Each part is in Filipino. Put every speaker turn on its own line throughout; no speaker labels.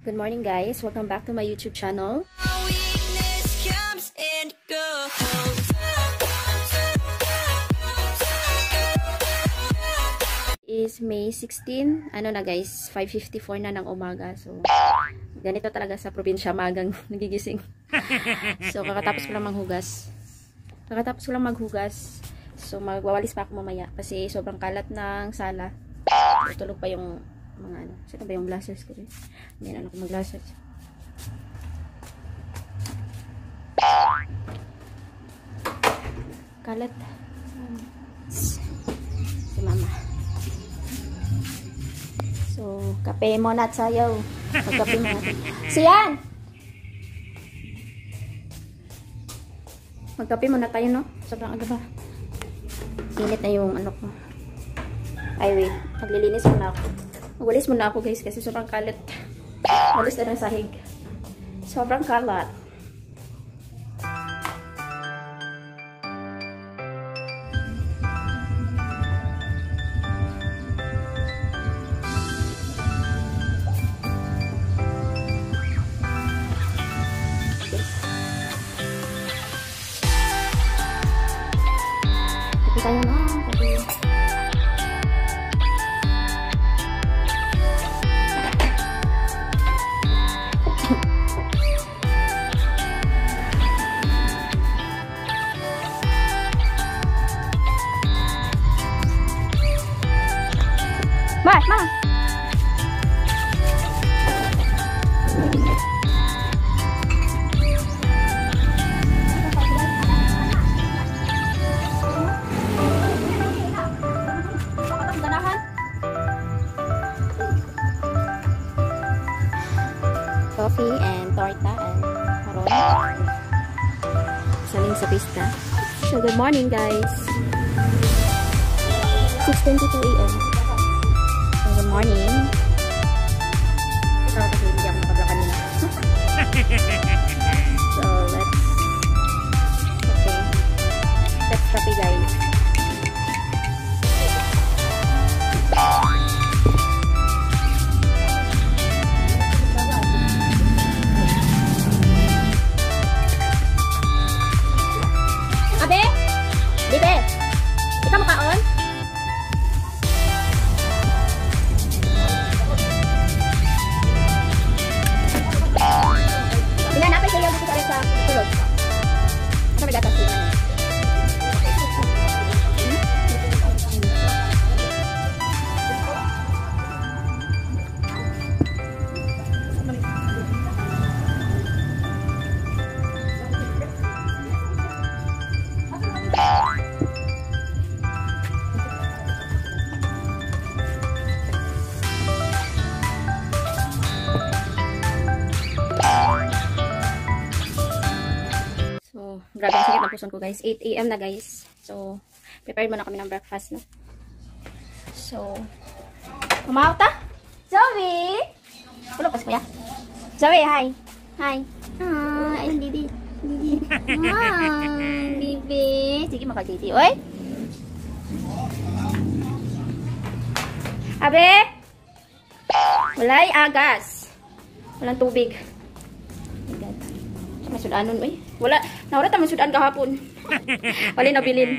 Good morning guys, welcome back to my YouTube channel. Is May 16, ano na guys, 5.54 na ng umaga. So, ganito talaga sa probinsya, magang nagigising. So, kakatapos ko lang maghugas. Kakatapos ko lang maghugas. So, magwawalis pa ako mamaya kasi sobrang kalat ng sala. Tulog pa yung mga ano. Sino ba yung blasters ko na ako mag-blasters. Kalat. Si mama. So, kape mo na sayaw. Magkape mo natin. Siyan! Magkape muna tayo, no? Sobrang aga ba? Init na yung ano ko. Ay, wait. Maglilinis muna ako. Magwalis muna ako, guys, kasi sobrang kalat. Walis na sahig. Sobrang kalat. Coffee and torta and maron. Saling sa pista. So, good morning guys. 6.22 a.m. So, good morning. Ito kasi hindi ako nakabla kanina. puson ko guys. 8 a.m. na guys. So, prepare muna kami ng breakfast, no? So, kumaw ta? Zoe! Tulog pas kuya. Zoe, hi. Hi. Hi, Didi. Didi. Hi, Bibi. Sige, makadidi. Oy! Abe! Walay agas. Walang tubig. Oh my God. May sudanon, uy. Wala, nawala tamang sudan kahapon. Wala nabilin.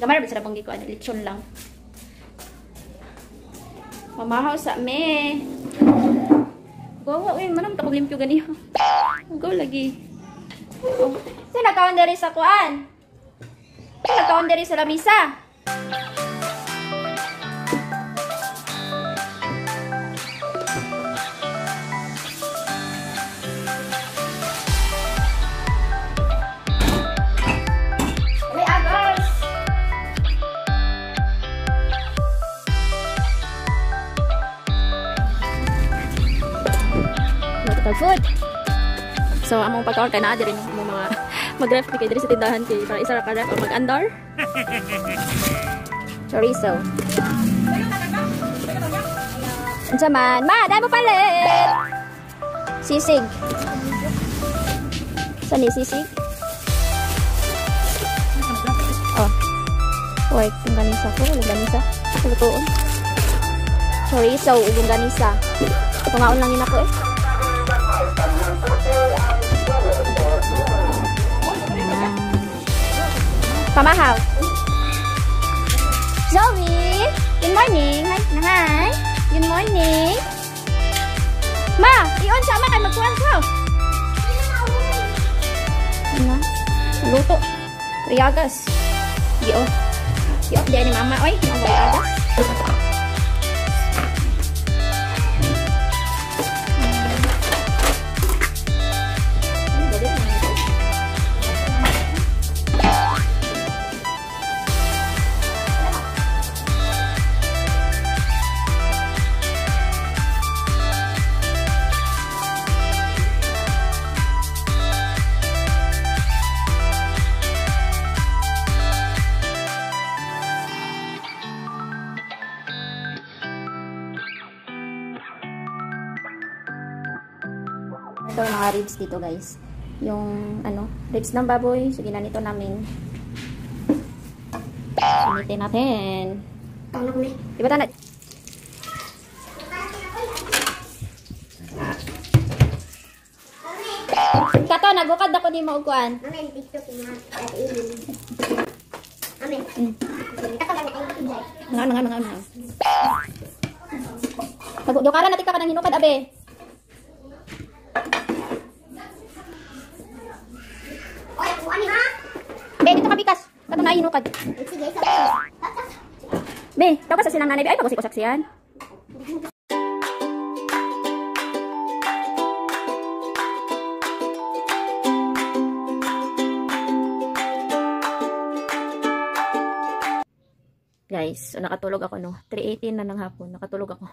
Gamay ra sa banggi ko, ano, lechon lang. Mamahaw sa me. Gawa, uy, manam tapos limpyo ganiha. Gaw lagi. Oh. Sino nakaon diri sa kuan? Sino nakaon diri sa lamisa? Local food. So, among pagkaon kay naa diri mo mga mag-ref kay diri sa tindahan kay para isa ra o mag-andar. Chorizo. Unsa man? Ma, dai mo palit. Sisig. Saan ni sisig? Oh. Wait, ganisa ko. Ganisa. Lutoon. Chorizo, ugong ganisa. Tungaon lang yun ako eh. Pamahaw. Zoe, good morning. Hi. Hi. Good morning. Ma, iyon sama kay magkuhan ko. Ano? Luto. Riyagas. Iyo. Iyo, di ni mama. Oy, mga riyagas. Ribs dito guys. Yung ano, ribs ng baboy. So ginanito namin. Sinitin natin.
Tawag ni.
Diba tanad? Kato, nagukad ako di maukuan.
Amen. Ate Ilin. Amen.
Nga, nga, nga, nga. Nagukara natin ka pa ng hinukad, abe.
Oy, kung ano ha?
Be, dito ka bikas. Kato na hinukad.
Sige, sa
Be, tawag sa silang nanay. Be, ay, pag-usik ko saksiyan. Guys, so nakatulog ako no. 3.18 na ng hapon. Nakatulog ako.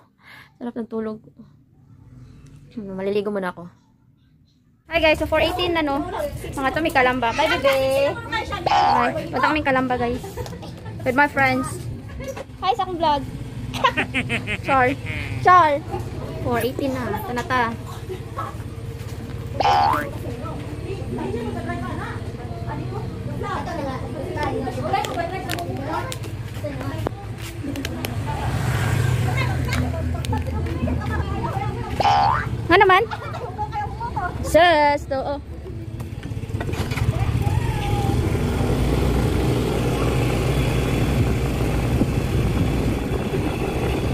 Sarap ng tulog. Hmm, Maliligo muna ako. Hi guys, so 4.18 na no. Mga to may kalamba. Bye bebe. Bye. Punta kaming kalamba guys. With my friends. Hi sa akong vlog. Char. Char. 4.18 na. Ito na ta. Nga naman? Sus, to. Oh.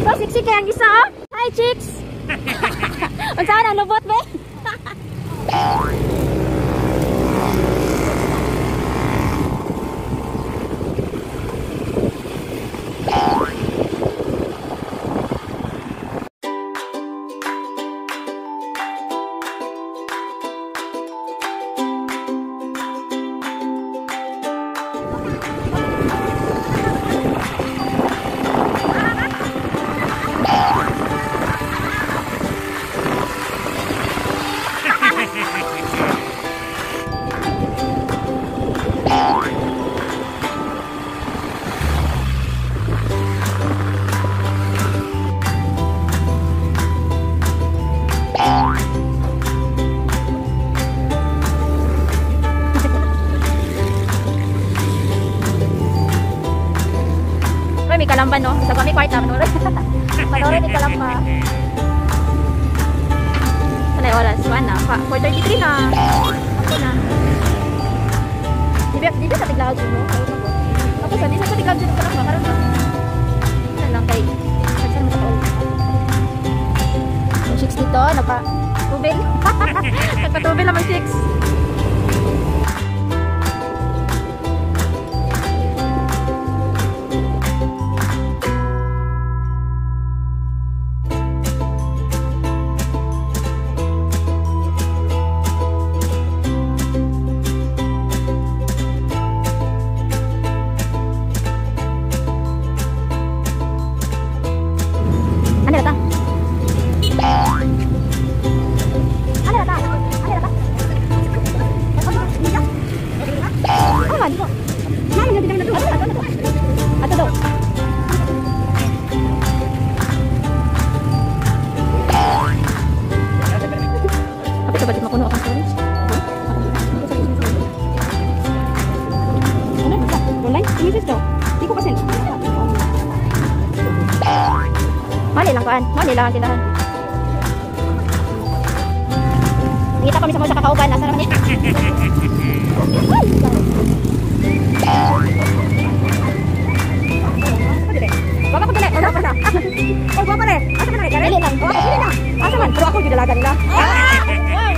So, siksi kaya ang isa, oh. Hi, chicks. Unsa na lubot, be? dito. Nagpa-tubil. Nagpa-tubil naman 6. Ang tindahan. Ngita kami sa mga sa kakauban. Nasa naman eh. Wala ko dali. Wala pa na. Oh, wala pa na. Asa ka na? Dali lang. Oh, dali lang. Asa man? Pero ako yung dalaga nila. Wow.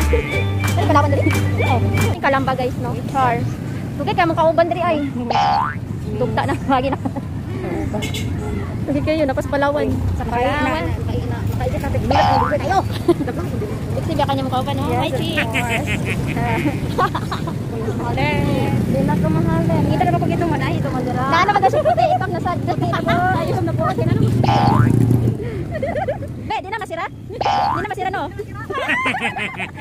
Dali kalaban dali. Oh, yung kalamba guys, no? Char. Tugay ka mong kauban dali ay. Tugta na. Lagi na. Tugay kayo, napas Palawan. Sa Palawan.
Makaisip natin. Bilat mo dito. Ayo.
Iksi ba kanya mong kauban, no? Hi, Chi.
Di na kumahalin. Kita na ba pag itong manahi itong
ka kasi puti, itong nasa puti na po.
Ayos na po.
Be, di na masira? Di na masira, no?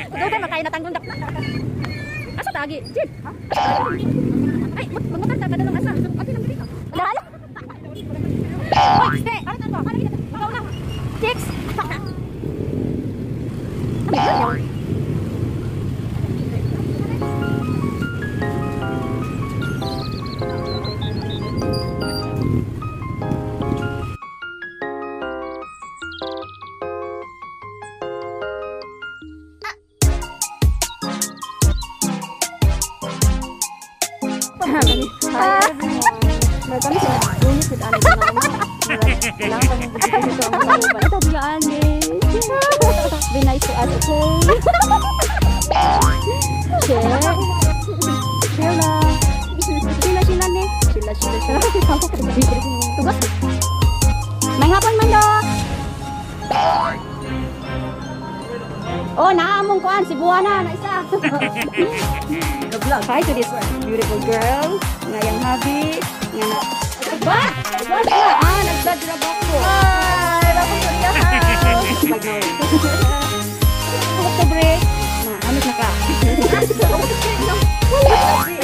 Kudugan, makain na tanggung dak. Asa tagi? Jin. Ay, mag- magmutanta ka asa. Okay lang dito. Wala hala. Oy, be,
Tugas. May hapon man do. Oh, naamong kuan si Buana na isa. Hi to this beautiful girl. Ngayang habi. Nga na. Ba? Ba? Ah, nagdadra ba ko? Ay, dapat ko niya ha. Oktobre. Na, amit na ka.
Ay,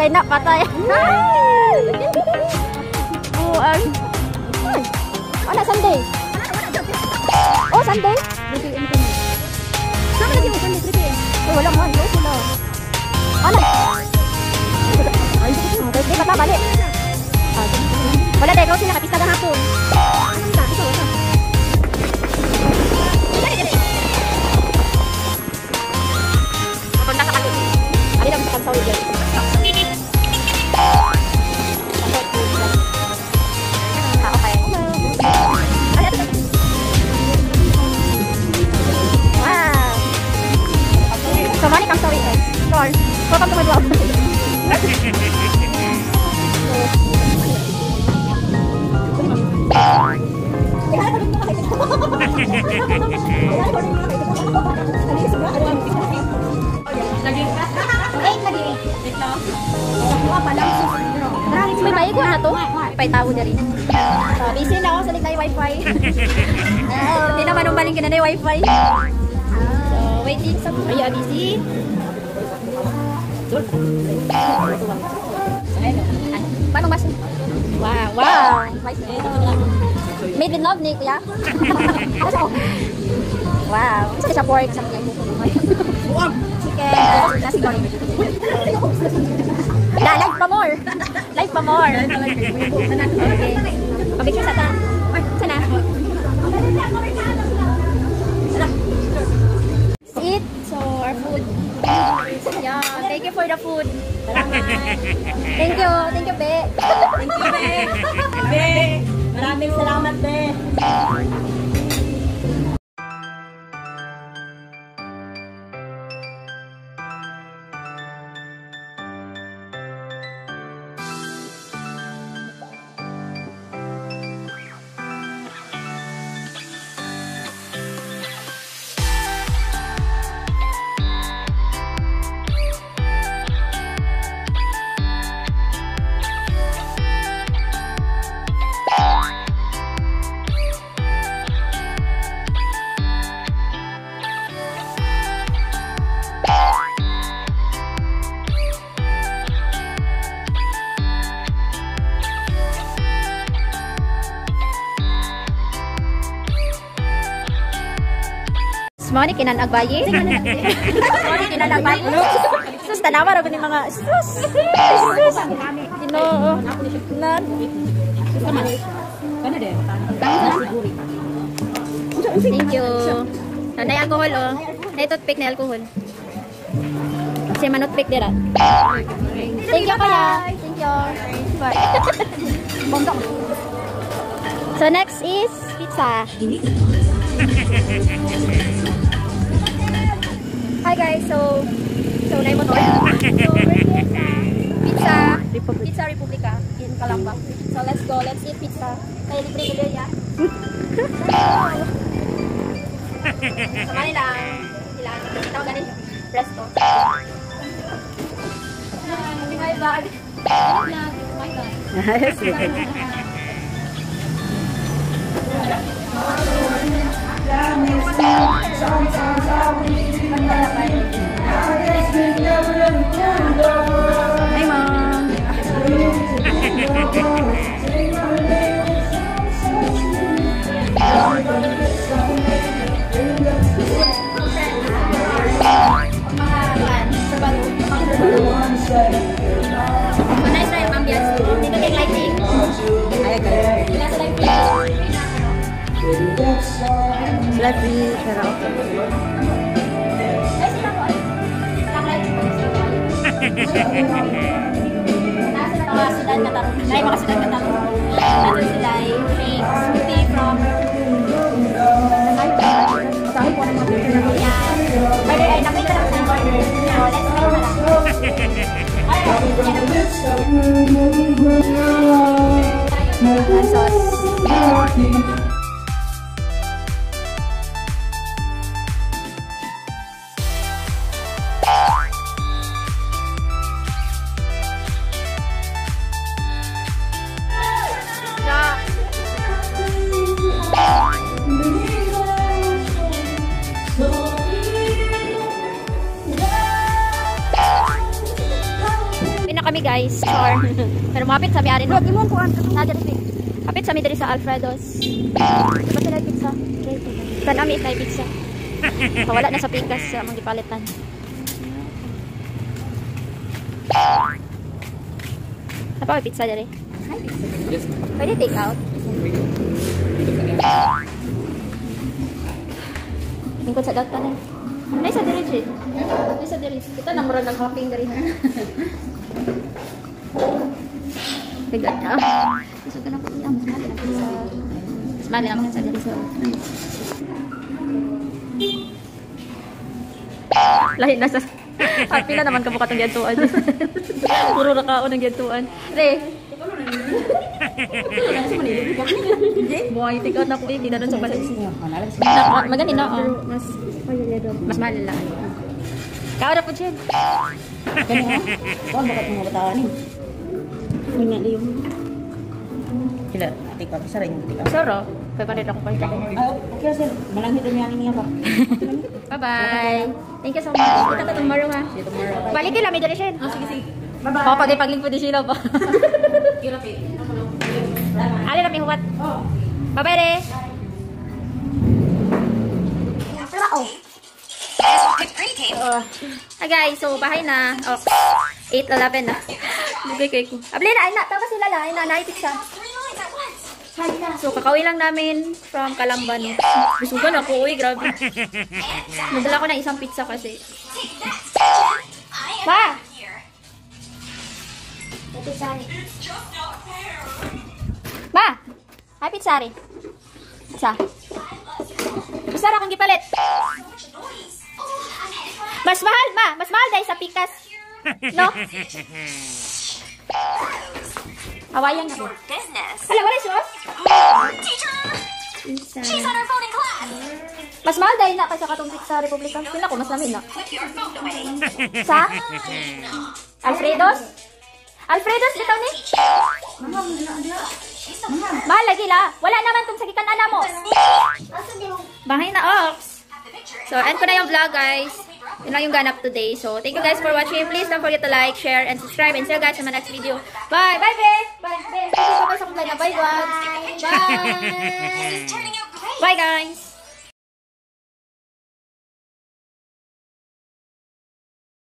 Kay na patay. Oh, ay. Ay. Ano, Sunday? Oh, Sunday? Sama lagi mo Sunday, Tripe. Eh, wala mo. Ano sila? Ano? Ay, di ba balik? Ah, Wala dahil, kasi nakapista ka hapon. Papunta sa kanto. Ali lang sa kanto. Ah, Sure. Welcome to my vlog. May bayi ko na to. Pay tao na rin. So, busy na ako sa liglay wifi. Hindi naman umaling ka na na wifi. So, waiting sa... Are you busy? Paano mas? Wow, wow. Made with love ni Kuya. wow. Isa sa pork sa mga Chicken. Nasi goreng. Live pa more. Live pa more. Okay. Pabicture sa ta. You for the food. Thank you. Thank you, Be.
Thank you, Be. Be. Maraming salamat, Be.
Mao ni kinanagbayi. Mao ni kinanagbayi. Sus tanawa gud ni mga sus. Sus. Ginoo. Nan. Thank you. Nanay alcohol oh. Nay toothpick na alcohol. Kasi manutpick dira. Thank you kaya. Thank you. Bye. so next is pizza. Hi guys, so so na mo to. So we're here sa Pizza Pizza Republica in Calamba. So let's go, let's eat pizza. Kaya libre ko din ya. Sa Manila, sila tawag ganin resto. Hi bag. Hi mom. So nice na yung ambience. Dito kay lighting. Wala sa lighting.
Lovely, pero
Ay, mga sudan na tarong. Nay, mga sudan na tarong. Nandun sila ay make smoothie from
Sabi
sa.
Wag mo kuan ka.
Nadia dito. Kapit sa midari sa Alfredo's. Diba sila pizza? Sa nami itay pizza. Kawala na sa pikas sa mga gipalitan. Apa may pizza dere? Pwede take out? Lingkod sa data na. Nay sa Jit. Nay sa dere. Kita na murag nag-hopping dere. Bigat na. Gusto ko na po niya. Mas mahal na pizza. Mas mahal na pizza dere sa Lahi na sa... Happy na naman kabukat ang gantuan. Puro na kaon ang gantuan. Re! Buhay, take out na po yung ginanon sa balis. Na, magani na, oh.
Mas.
Mas. Kao na po, Jen.
Kani ha? Wag bakit mo bataan ni. Uy nga liyo. Sila, tika pa sa rin, tika.
Pa rin ako pa
Ah, okay sir. Malangit niya niya pa.
Bye-bye. Thank you so much. Kita ka tomorrow, ha?
See you tomorrow.
Balik kila, may direction.
Oh, sige sige.
Oo, pag pag-link po di sila pa.
Kirapit.
Ali na huwat. Bye-bye, re.
oh.
Uh, hi guys, so bahay na. Oh, 8.11 na. Bugay kayo ko. Abli na, ay na. Tama sila la. Ay na, naitik siya. So, kakauwi lang namin from Kalamban. Bisugan ako, uy, grabe. Nadala ko ng isang pizza kasi. Pizzari. Ma! Ay, pizzari. Isa. Isa ra akong gipalit. Mas mahal, ma. Mas mahal dahil sa pikas. No? Awayan na.
Business.
Hala, wala siya.
Teacher,
Isa.
she's on her phone in class.
Mas mahal dahil na kasi katong sa Republican. Pila ko, mas namin na. Sa? Alfredos? Alfredos, bitaw ni? Mahal lagi la. Wala naman tong sakitan ana mo. Bahay na, Ox. So, end ko na yung vlog, guys. Yun lang yung ganap today. So, thank you guys for watching. Please don't forget to like, share, and subscribe. And see you guys in my next video. Bye! Bye, Be! Bye, Be! Bye, bye sa kumpay na. Bye, vlog! Bye! Bye, guys!